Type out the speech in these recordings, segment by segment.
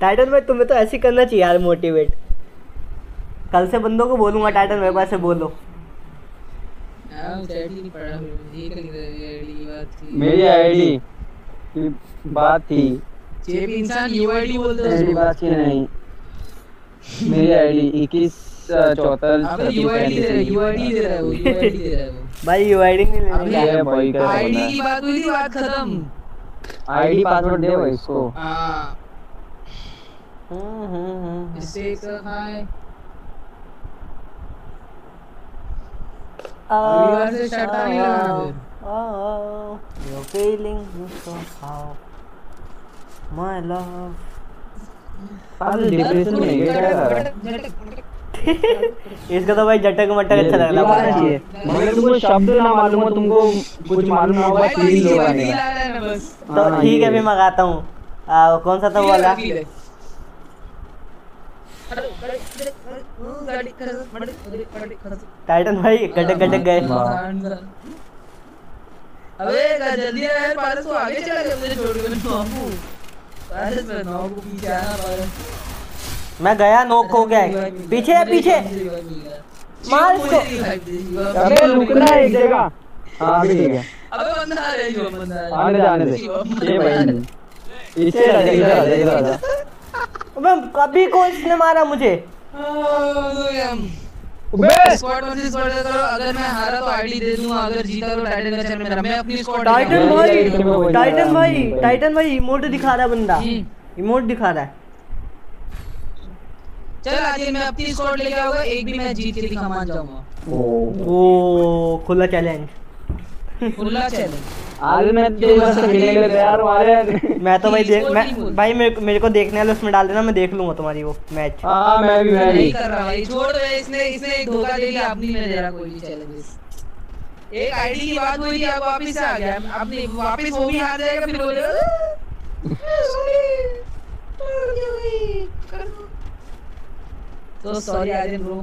Titan भाई तुम्हें तो ऐसे करना चाहिए यार मोटिवेट कल से बंदों को बोलूँगा टाइटन भाई पास से बोलो। हाँ ही ये आईडी की बात थी। मेरी आईडी की बात थी। चेप इंसान यूआईडी बोलते हैं। मेरी बात की नहीं। मेरी आईडी इक्कीस चौहत्तर अबे यूआईडी दे रहा है यूआईडी दे रहा है वो यूआईडी दे रहा है वो। भाई यूआईडी नहीं अबे लेने ये भाई का आईडी की बात हुई थी बात खत्म। आईडी पासवर्ड दे भाई इसको। हाँ। हम्म, हम्म, हम्म। इससे एक हाय। रविवार से शटा नहीं लगाना फिर Oh, you're feeling so how my love. Depression में ये क्या कर रहा है? इसका तो भाई जटक मटक अच्छा लग रहा है। मगर तुमको शब्द ना मालूम हो तुमको कुछ मालूम ना होगा तीन लोग आने का है। तो हाँ, ठीक है है। फिर मंगाता हूँ। आ, कौन सा था वो वाला? है टाइटन भाई गटक गटक गए। अबे का जल्दी आ यार पारस को आगे चला गया मुझे छोड़ के नॉबू पारस में नॉबू पीछे आना पारस। मैं गया नोक हो गया। पीछे है पीछे। मार इसको। अबे रुकना है एक जगह। हाँ अभी ठीक है। अबे बंदा आ रहा है शिवम बंदा आ रहा है। आने दे आने दे। ये भाई। इसे आ जा इधर आ जा इधर आ जा। अबे कभी को इसने मारा मुझे? अबे स्क्वाड वर्सेस स्क्वाड करो अगर मैं हारा तो आईडी दे दूँगा अगर जीता तो टाइटन का चैनल मेरा मैं अपनी स्क्वाड टाइटन भाई टाइटन भाई। टाइटन भाई इमोट दिखा रहा है बंदा। हम्म। इमोट दिखा रहा है। चल आज मैं अपनी स्क्वाड लेके आऊँगा एक भी मैच जीत के दिखा मान जाऊँगा। ओ। ओ खुला चैलेंज खुला चैलेंज आज मैं तेरे के तैयार हूँ मैं तो भाई देख मैं भाई मेरे को मेरे को देखने वाले उसमें डाल देना मैं देख लूँगा तुम्हारी वो मैच हाँ मैं भी मैं भी नहीं कर रहा भाई छोड़ दो इसने इसने एक धोखा दे दिया अपनी में दे रहा कोई भी चैलेंजेस एक आईडी की बात हुई थी अब वापस आ गया। अपनी वापस वो भी हार जाएगा फिर बोलेगा तो sorry Aryan bro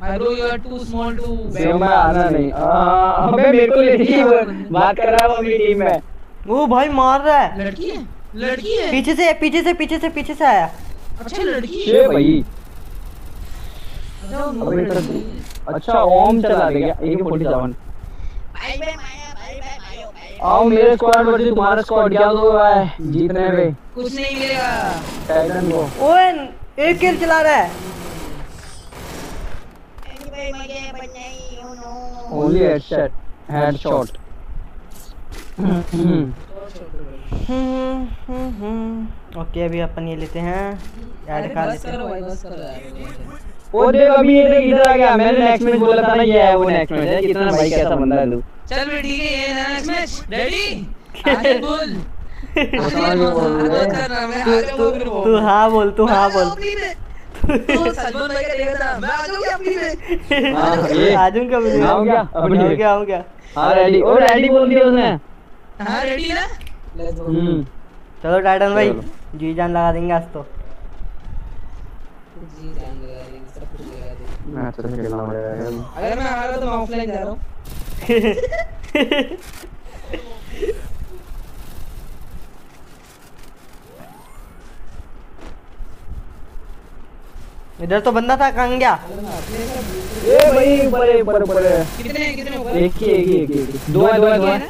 my bro you are too small to same में आना नहीं। हाँ, अबे मेरे को ले ली बात कर रहा है वो अपनी टीम में। वो भाई मार रहा है। लड़की है लड़की है। पीछे से पीछे से पीछे से पीछे से आया। अच्छा लड़की है। भाई। अच्छा, है। अच्छा ओम चला गया। एक forty seven bye bye Maya bye bye मायो आओ मेरे स्क्वाड वर्सेस तुम्हारा स्क्वाड क्या दो है जीतने पे कुछ नहीं मिलेगा। टाइटन को। ओए एक किल चला रहा है। Only headshot headshot hmm, hmm, hmm. Okay अभी अपन ये लेते हैं। ऐड कर लेते हैं। वो देख अभी ये देख इधर आ गया। मैंने नेक्स्ट मैच बोला था ना ये है वो नेक्स्ट मैच है कितना भाई कैसा बंदा है तू? चल है ये नेक्स्ट मैच रेडी आगे बोल। हाँ, हैं। वो तू हाँ। बोल तू हाँ बोल। तो सलमान भाई का देखा था। मैं आ जाऊँगी हाँ, ये। आ जाऊँगा मैं। आऊँ क्या? अपनी आऊँ में। क्या हाँ रेडी ओ रेडी बोल दिया उसने। हाँ रेडी ना? हम्म। चलो टाइटन भाई जी जान लगा देंगे आज तो। जी जान लगा देंगे सब कुछ लगा देंगे। मैं अच्छा से खेलना पड़ेगा अगर मैं हारा तो मैं ऑफलाइन जा रहा हूँ। इधर तो बंदा था कहाँ गया? ए भाई ऊपर ऊपर ऊपर। कितने कितने ऊपर एक ही एक ही एक ही, दो है दो है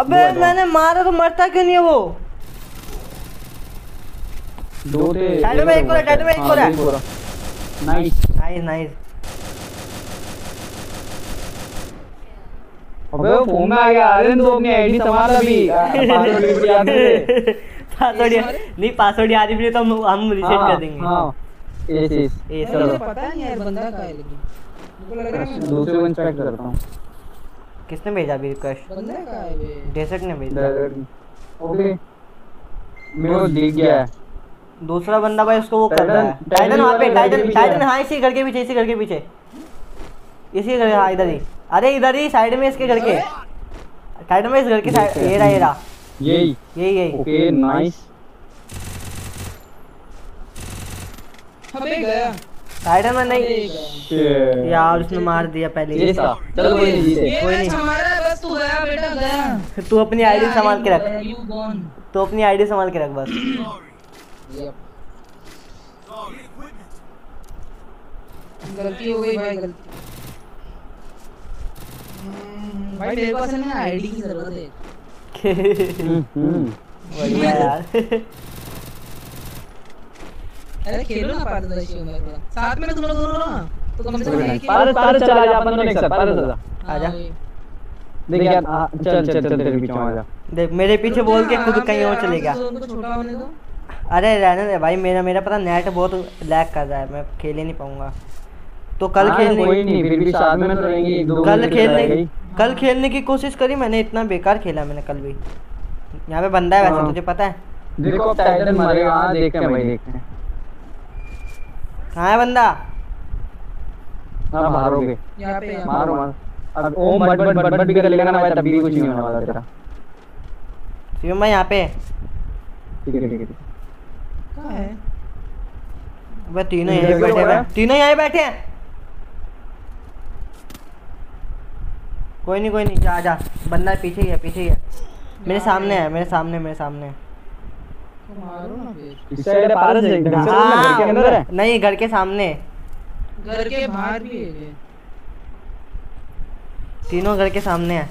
अबे मैंने मारा तो मरता क्यों नहीं है वो? दो थे। साइड में एक और है, साइड में एक और है। नाइस नाइस नाइस अबे वो फ़ोन में आ गया। अरे तो अपनी आईडी संभाल अभी। पासवर्ड भी याद है पासवर्ड नहीं पासवर्ड याद ही नहीं तो हम हम रीसेट कर देंगे। हाँ। एस एस ए चलो। पता नहीं यार बंदा कहाँ है लेकिन। मुझको लग रहा है दूसरे को इंस्पेक्ट करता हूँ। किसने भेजा अभी रिक्वेस्ट बंदा कहाँ है बे डेसर्ट ने भेजा। ओके। मेरे को दिख गया। है दूसरा बंदा भाई उसको वो कर रहा है। टाइटन- वहाँ पे टाइटन के टाइटन है। हाँ इसी घर के पीछे इसी घर के पीछे। इसी घर हाँ इधर ही। अरे इधर ही साइड में इसके घर के। टाइटन में इस घर के साइड ये रहा ये रहा। यही। यही यही। ओके नाइस अबे गया। टाइटन में नहीं यार उसने मार दिया पहले ये ही। था। चलो कोई नहीं जीते। कोई नहीं। हमारा बस तू गया बेटा गया। तू अपनी आईडी संभाल के रख। तो अपनी आईडी संभाल के रख बस। गलती हो गई भाई गलती। हम्म, भाई मेरे को असल में आईडी की ज़रूरत है। हम्म, हम्म। बढ़िया यार। अरे खेलो ना शिव साथ में तुम लोग दोनों ना तो कम से कम चला जा अपन दोनों एक साथ आजा आजा। हाँ, देख यार चल चल चल तेरे पीछे आ जा देख मेरे पीछे बोल के खुद कहीं और चले गया छोटा होने दो अरे रहने दे भाई मेरा मेरा पता नेट बहुत लैग कर रहा है मैं खेल ही नहीं पाऊँगा तो कल खेलने कोई नहीं फिर भी साथ में तो रहेंगे एक दो कल खेलने कल खेलने की कोशिश करी मैंने इतना बेकार खेला मैंने कल भी यहाँ पे बंदा है वैसे। तुझे पता है देखो अब टाइटन मरेगा हाँ देखते हैं भाई देखते हैं कहाँ है बंदा? हाँ बाहर यहाँ पे मारो मारो। अब Om but but but but भी कर लेगा ना भाई तभी भी कुछ नहीं होने वाला तेरा। शिवम भाई यहाँ पे। ठीक है ठीक है है। कहाँ है? वे तीनों यहीं बैठे हो। हैं? तीनों यहीं बैठे हैं। कोई नहीं कोई नहीं जा जा। बंदा पीछे ही है पीछे ही है। मेरे सामने है मेरे सामने मेरे सामने। है। नहीं घर के सामने। घर के बाहर भी है तीनों घर के सामने है।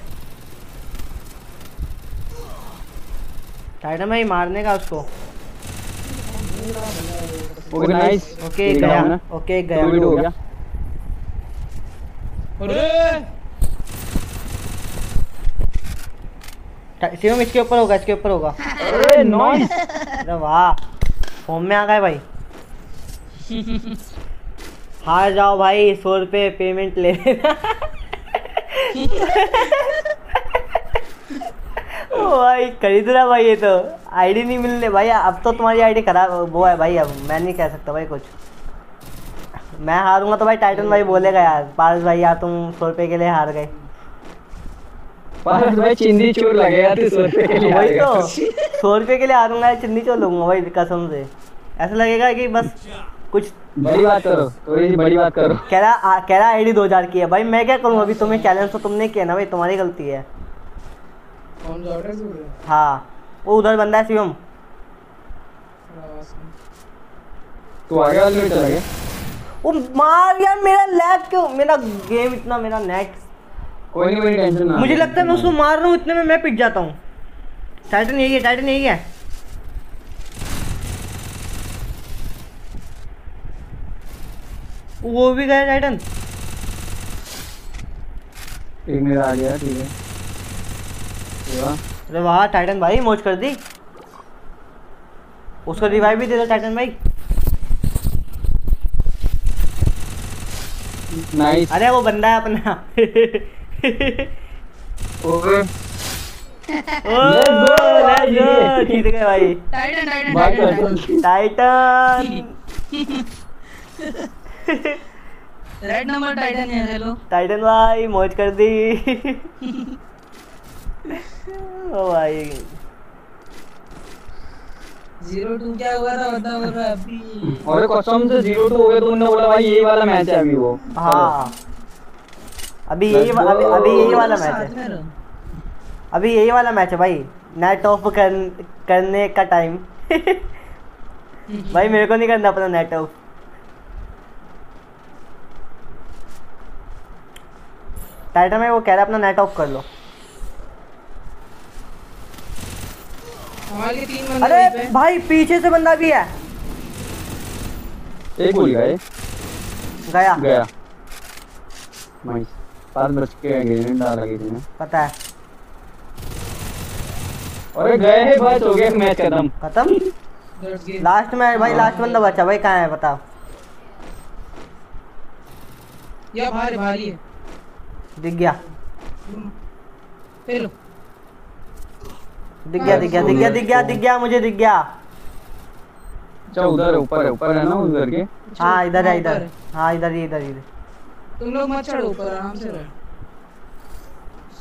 टाइटन भाई मारने का उसको। ओके नाइस ओके गया। ओके मिनट हो गया। गया। अरे! इसके ऊपर होगा इसके ऊपर होगा। अरे नाइस अरे वाह फॉर्म में आ गए भाई। हार जाओ भाई सौ रुपये पेमेंट ले लेना। भाई खरीद रहा भाई ये तो। आईडी नहीं मिलने भाई अब तो तुम्हारी आईडी खराब वो है भाई अब मैं नहीं कह सकता भाई कुछ। मैं हारूँगा तो भाई टाइटन भाई बोलेगा यार पारस भाई यार तुम सौ रुपये के लिए हार गए। पारस भाई चिंदी चोर लगेगा तू सौ रुपए के लिए वही आएगा। तो। सौ रुपये के लिए हारूँगा चिन्नी चो लूँगा भाई कसम से। ऐसा लगेगा कि बस कुछ बड़ी बात करो थोड़ी सी बड़ी बात करो। कह रहा कह रहा आईडी दो हज़ार की है। भाई मैं क्या करूँ? अभी तुम्हें चैलेंज तो तुमने किया ना भाई तुम्हारी गलती है। कौन सा ऑर्डर बोल रहे हाँ वो उधर बंदा है शिवम। तू आगे वाले में चला गया? वो मार यार मेरा लैग क्यों? मेरा गेम इतना मेरा नेट कोई नहीं टेंशन ना मुझे लगता है मैं उसको मार रहा हूँ इतने में मैं पिट जाता हूँ। टाइटन यही है टाइटन यही है। वो भी गया टाइटन एक मेरा आ गया ठीक है। वाह। अरे वाह टाइटन भाई मौज कर दी। उसको रिवाइव भी दे दो टाइटन भाई। नाइस अरे वो बंदा है अपना। ओके ओ जीत गए भाई टाइटन रेड नंबर टाइटन है हेलो टाइटन भाई मौज कर दी ओ भाई ज़ीरो टू क्या हुआ था बता बोल रहा है अभी और कसम से ज़ीरो टू हो गया तो उन्होंने बोला भाई यही वाला मैच है अभी वो हाँ अभी यही अभी अभी यही वाला मैच है। में अभी यही वाला मैच है भाई। नेट ऑफ़ कर, करने का टाइम भाई मेरे को नहीं करना अपना नेट ऑफ़ टाइटन में वो कह रहा है अपना नेट ऑफ़ कर लो। तीन अरे भाई पीछे से बंदा भी है। एक गोली गए। गया। गया। नाइस पास बच के ग्रेनेड डाला गई थी पता है। अरे गए हैं बस हो गया मैच खत्म। खत्म? लास्ट में भाई लास्ट बंदा बचा। भाई कहाँ है बताओ। या भारी भारी है दिख गया। हेलो दिख गया दिख गया दिख गया दिख गया दिख गया मुझे दिख गया। अच्छा उधर है ऊपर है ऊपर है ना उधर के? हाँ इधर है हाँ, इधर ऊपर हाँ इधर ही इधर ही तुम लोग मत चढ़ो ऊपर आराम से रहो।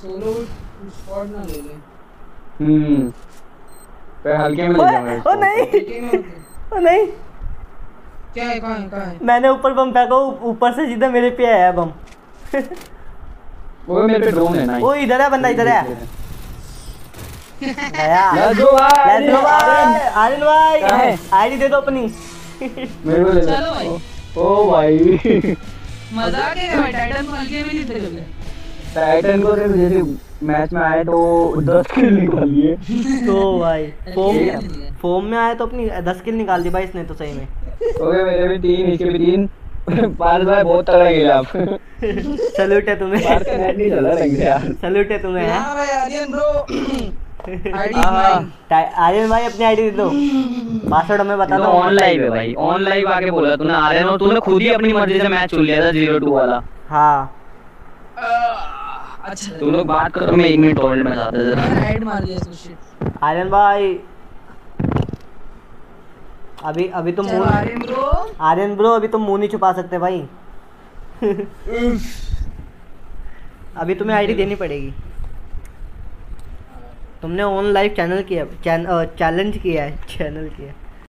सोलो स्पॉट ना ले ले। हम्म। पे हल्के में ले जाऊँगा ओ नहीं। ओ नहीं। क्या है कहाँ है कहाँ है? मैंने ऊपर बम फेंका ऊपर से सीधा मेरे पे आया बम। वो मेरे पे ड्रोन है ना ओ इधर है बंदा इधर है। Let's भाई! Let's go भाई! आर्यन भाई आईडी दे दो अपनी। मेरे को ले चलो भाई। ओ भाई। मज़ाक है टाइटन को हल्के में नहीं थे टाइटन को देखो जैसे मैच में आए तो दस किल निकाल लिए तो भाई फोम है। फोम में आया तो अपनी दस किल निकाल दी भाई इसने तो सही में। ओके मेरे भी तीन इसके भी तीन। पार्थ भाई बहुत तगड़ा खेला आप। सल्यूट है तुम्हें। पार्थ का नेट नहीं चल रहा यार। सल्यूट है तुम्हें? हाँ? भाई ब्रो आर्यन भाई अपनी आईडी दे दो। पासवर्ड हमें बता तो दो ऑन लाइव है भाई ऑन लाइव आके बोला तूने आ रहे हो तूने खुद ही अपनी मर्ज़ी से मैच चुन लिया था ज़ीरो टू वाला। हाँ। अच्छा। तुम लोग बात करो मैं एक मिनट होल्ड में जाते जरा हाइड मार दिया इसको शिट आर्यन भाई। अभी अभी चलो मुँह आर्यन ब्रो आर्यन ब्रो अभी तुम मुँह नहीं छुपा सकते भाई। अभी तुम्हें आईडी देनी पड़ेगी। तुमने ऑन लाइव चैनल किया चैन, चैलेंज किया है चैनल किया।